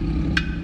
Mm-hmm.